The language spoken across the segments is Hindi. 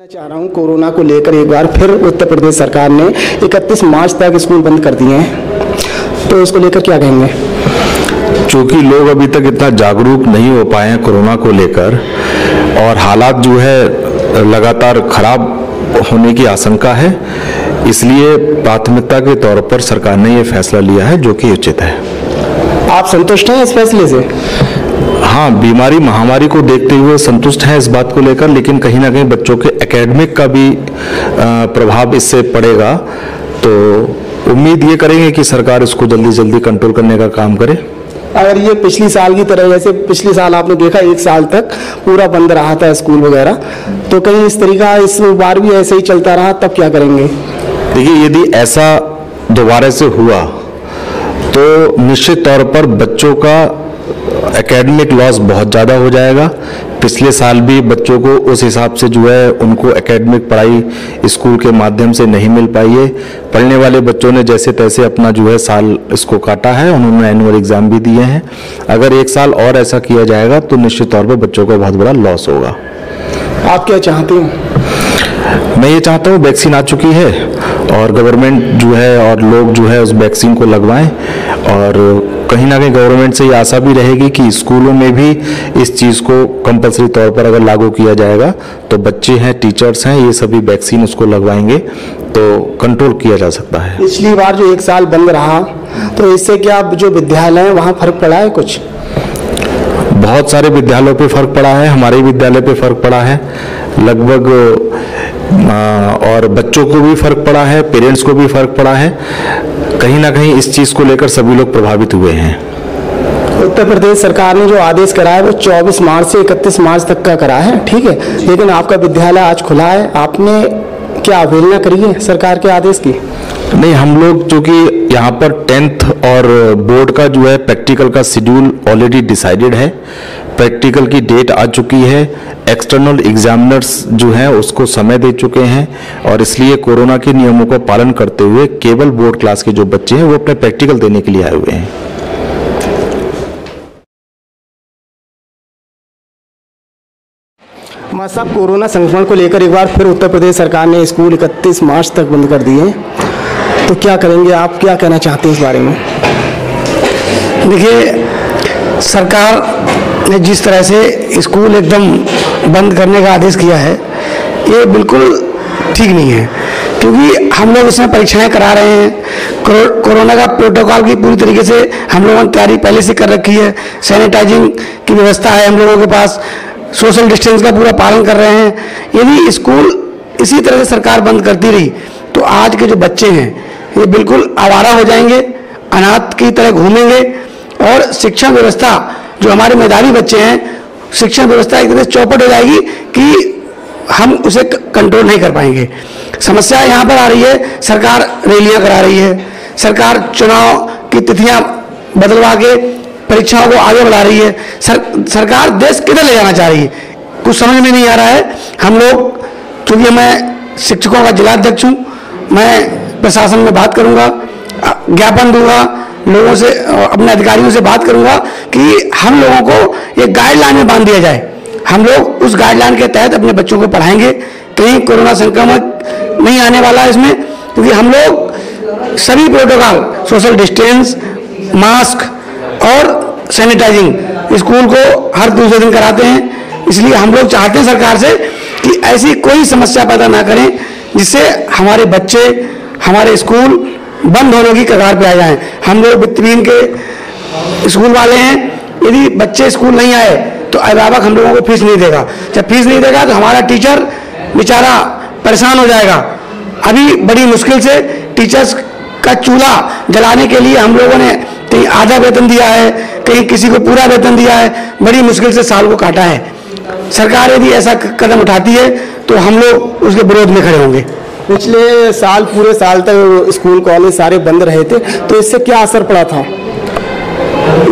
मैं चाह रहा हूँ कोरोना को लेकर एक बार फिर उत्तर प्रदेश सरकार ने 31 मार्च तक स्कूल बंद कर दिए हैं। तो इसको लेकर क्या कहेंगे? चूँकि लोग अभी तक इतना जागरूक नहीं हो पाए हैं कोरोना को लेकर और हालात जो है लगातार खराब होने की आशंका है इसलिए प्राथमिकता के तौर पर सरकार ने ये फैसला लिया है जो कि उचित है। आप संतुष्ट हैं इस फैसले से? हाँ बीमारी महामारी को देखते हुए संतुष्ट हैं इस बात को लेकर लेकिन कहीं ना कहीं बच्चों के एकेडमिक का भी प्रभाव इससे पड़ेगा। तो उम्मीद ये करेंगे कि सरकार इसको जल्दी जल्दी कंट्रोल करने का काम करे। अगर ये पिछली साल की तरह जैसे पिछले साल आपने देखा एक साल तक पूरा बंद रहा था स्कूल वगैरह तो कहीं इस तरीका इस बार भी ऐसे ही चलता रहा तब क्या करेंगे? देखिए यदि ऐसा दोबारा से हुआ तो निश्चित तौर पर बच्चों का एकेडमिक लॉस बहुत ज़्यादा हो जाएगा। पिछले साल भी बच्चों को उस हिसाब से जो है उनको एकेडमिक पढ़ाई स्कूल के माध्यम से नहीं मिल पाई है। पढ़ने वाले बच्चों ने जैसे तैसे अपना जो है साल इसको काटा है उन्होंने एनुअल एग्ज़ाम भी दिए हैं। अगर एक साल और ऐसा किया जाएगा तो निश्चित तौर पर बच्चों का बहुत बड़ा लॉस होगा। आप क्या चाहते हैं? मैं ये चाहता हूँ वैक्सीन आ चुकी है और गवर्नमेंट जो है और लोग जो है उस वैक्सीन को लगवाएँ और कहीं ना कहीं गवर्नमेंट से ये आशा भी रहेगी कि स्कूलों में भी इस चीज़ को कंपलसरी तौर पर अगर लागू किया जाएगा तो बच्चे हैं टीचर्स हैं ये सभी वैक्सीन उसको लगवाएँगे तो कंट्रोल किया जा सकता है। पिछली बार जो एक साल बंद रहा तो इससे क्या जो विद्यालय हैं वहाँ फ़र्क पड़ा है कुछ? बहुत सारे विद्यालयों पे फ़र्क पड़ा है हमारे विद्यालय पे फ़र्क पड़ा है। लगभग और बच्चों को भी फ़र्क पड़ा है पेरेंट्स को भी फ़र्क पड़ा है। कहीं ना कहीं इस चीज़ को लेकर सभी लोग प्रभावित हुए हैं। उत्तर प्रदेश सरकार ने जो आदेश करा है वो 24 मार्च से 31 मार्च तक का करा है ठीक है? लेकिन आपका विद्यालय आज खुला है आपने क्या अवहेलना करी है सरकार के आदेश की? नहीं हम लोग जो कि यहाँ पर टेंथ और बोर्ड का जो है प्रैक्टिकल का शेड्यूल ऑलरेडी डिसाइडेड है। प्रैक्टिकल की डेट आ चुकी है। एक्सटर्नल एग्जामिनर्स जो हैं उसको समय दे चुके हैं और इसलिए कोरोना के नियमों का पालन करते हुए केवल बोर्ड क्लास के जो बच्चे हैं वो अपने प्रैक्टिकल देने के लिए आए हुए हैं। हमारे साहब, कोरोना संक्रमण को लेकर एक बार फिर उत्तर प्रदेश सरकार ने स्कूल 31 मार्च तक बंद कर दिए। हैं। तो क्या करेंगे? आप क्या कहना चाहते हैं इस बारे में? देखिए, सरकार ने जिस तरह से स्कूल एकदम बंद करने का आदेश किया है, ये बिल्कुल ठीक नहीं है। क्योंकि हम लोग इसमें परीक्षाएँ करा रहे हैं। कोरो- कोरोना का प्रोटोकॉल की पूरी तरीके से हम लोगों ने तैयारी पहले से कर रखी है। सैनिटाइजिंग की व्यवस्था है हम लोगों के पास। सोशल डिस्टेंस का पूरा पालन कर रहे हैं। यदि स्कूल इसी तरह से सरकार बंद करती रही। तो आज के जो बच्चे हैं ये बिल्कुल आवारा हो जाएँगे अनाथ की तरह घूमेंगे। और शिक्षा व्यवस्था जो हमारे मैदानी बच्चे हैं शिक्षा व्यवस्था एक तरह चौपट हो जाएगी कि हम उसे कंट्रोल नहीं कर पाएँगे। समस्या यहाँ पर आ रही है सरकार रैलियाँ करा रही है। सरकार चुनाव की तिथियाँ बदलवा के परीक्षाओं को आगे बढ़ा रही है। सर, सरकार देश किधर ले जाना चाह रही है? कुछ समझ में नहीं आ रहा है। हम लोग क्योंकि मैं शिक्षकों का जिलाध्यक्ष हूँ मैं प्रशासन में बात करूँगा, ज्ञापन दूँगा, लोगों से, अपने अधिकारियों से बात करूँगा कि हम लोगों को एक गाइडलाइन में बाँध दिया जाए। हम लोग उस गाइडलाइन के तहत अपने बच्चों को पढ़ाएँगे, कहीं कोरोना संक्रमण नहीं आने वाला है इसमें, क्योंकि हम लोग सभी प्रोटोकॉल सोशल डिस्टेंस मास्क और सैनिटाइजिंग स्कूल को हर दूसरे दिन कराते हैं। इसलिए हम लोग चाहते हैं सरकार से कि ऐसी कोई समस्या पैदा ना करें, जिससे हमारे बच्चे हमारे स्कूल बंद होने की कगार पे आ जाएँ। हम लोग वित्तहीन के स्कूल वाले हैं। यदि बच्चे स्कूल नहीं आए तो अभिभावक हम लोगों को फ़ीस नहीं देगा। जब फ़ीस नहीं देगा तो हमारा टीचर बेचारा परेशान हो जाएगा। अभी बड़ी मुश्किल से टीचर्स का चूल्हा जलाने के लिए हम लोगों ने कहीं आधा वेतन दिया है, कहीं किसी को पूरा वेतन दिया है। बड़ी मुश्किल से साल को काटा है। सरकार यदि ऐसा कदम उठाती है तो हम लोग उसके विरोध में खड़े होंगे। पिछले साल, पूरे साल तक स्कूल, कॉलेज सारे बंद रहे थे तो इससे क्या असर पड़ा था?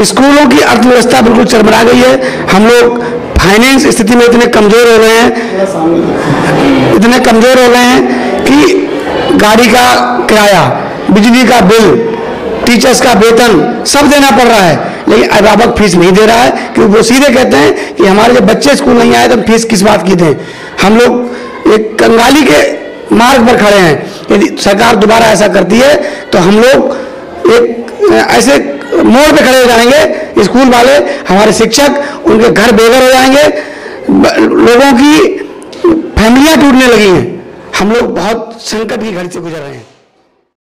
स्कूलों की अर्थव्यवस्था बिल्कुल चरमरा गई है। हम लोग फाइनेंस स्थिति में इतने कमज़ोर हो गए हैं। इतने कमज़ोर हो गए हैं कि गाड़ी का किराया, बिजली का बिल, टीचर्स का वेतन सब देना पड़ रहा है। लेकिन अभिभावक फ़ीस नहीं दे रहा है, क्योंकि वो सीधे कहते हैं कि हमारे जब बच्चे स्कूल नहीं आए तो फ़ीस किस बात की दें? हम लोग एक कंगाली के मार्ग पर खड़े हैं। यदि सरकार दोबारा ऐसा करती है तो हम लोग एक, ऐसे मोड़ पे खड़े हो जाएँगे। स्कूल वाले, हमारे शिक्षक, उनके घर बेघर हो जाएँगे। लोगों की फैमिलियाँ टूटने लगी हैं। हम लोग बहुत संकट की घड़ी से गुजर रहे हैं।